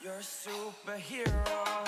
You're a superhero.